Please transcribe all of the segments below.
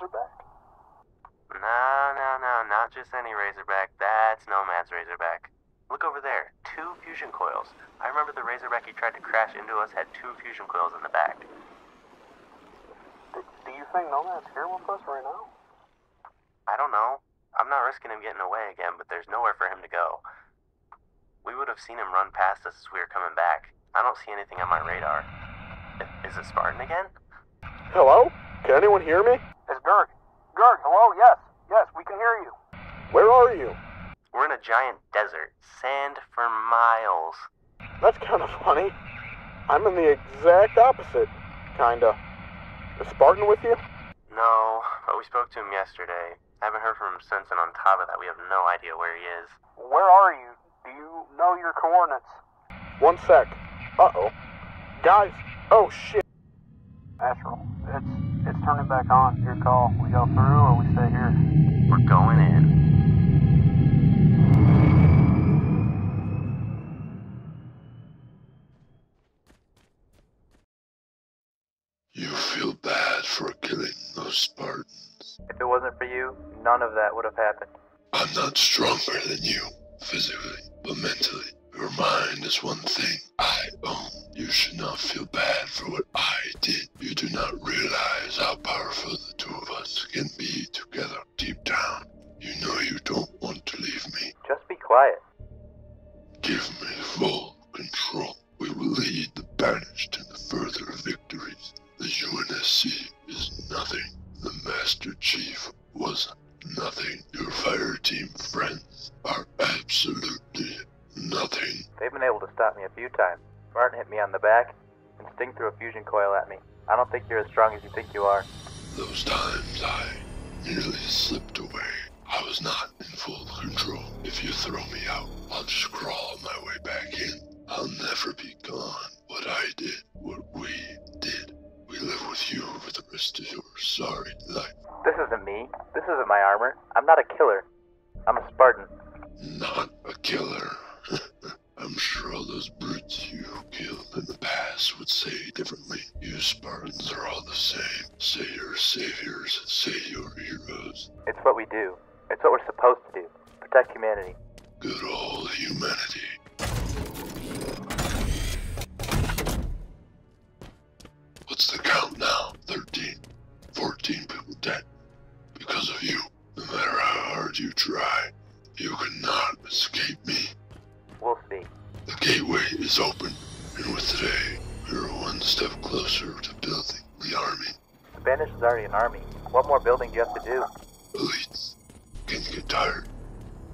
Razorback? No, no, no, not just any Razorback. That's Nomad's Razorback. Look over there. Two fusion coils. I remember the Razorback he tried to crash into us had two fusion coils in the back. Do, do you think Nomad's here with us right now? I don't know. I'm not risking him getting away again, but there's nowhere for him to go. We would have seen him run past us as we were coming back. I don't see anything on my radar. Is it Spartan again? Hello? Can anyone hear me? It's Gerg. Gerg, hello? Yes. Yes, we can hear you. Where are you? We're in a giant desert. Sand for miles. That's kind of funny. I'm in the exact opposite, kinda. Is Spartan with you? No, but we spoke to him yesterday. I Haven't heard from him since, and on top of that, we have no idea where he is. Where are you? Do you know your coordinates? One sec. Uh-oh. Guys! Oh, shit. Astral, it's it's turning back on. Your call. We go through or we stay here? We're going in. You feel bad for killing those Spartans. If it wasn't for you, none of that would have happened. I'm not stronger than you, physically, but mentally. Your mind is one thing I own. You should not feel bad for what I did. You do not realize how powerful the two of us can be together. Deep down, you know you don't want to leave me. Just be quiet. Give me full control. We will lead the banished into further victories. The UNSC is nothing. The Master Chief was nothing. Your fire team friends are absolutely nothing. They've been able to stop me a few times. Martin hit me on the back and Sting threw a fusion coil at me. I don't think you're as strong as you think you are. Those times I nearly slipped away. I was not in full control. If you throw me out, I'll just crawl my way back in. I'll never be gone. What I did, what we did, we live with you for the rest of your sorry life. This isn't me. This isn't my armor. I'm not a killer. I'm a Spartan. Not a killer. I'm sure all those brutes you killed in the past would say differently. You Spartans are all the same. Say you're saviors, say you're heroes. It's what we do. It's what we're supposed to do. Protect humanity. Good old humanity. What's the count now? 13. 14 people dead. Because of you. No matter how hard you try, you cannot escape is open, and with today, we're one step closer to building the army. The Banished is already an army. What more building do you have to do? Elites can get tired.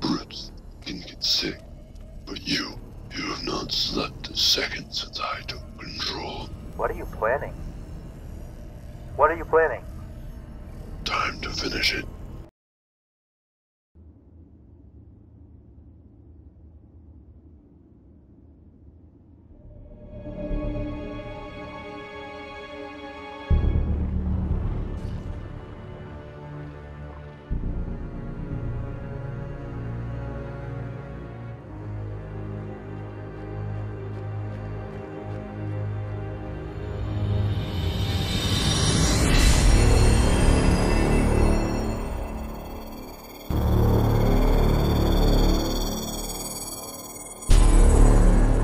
Brutes can get sick. But you, you have not slept a second since I took control. What are you planning? What are you planning? Time to finish it.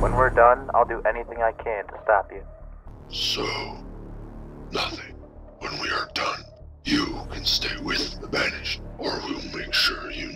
When we're done, I'll do anything I can to stop you. So, nothing. When we are done, you can stay with the banished, or we'll make sure you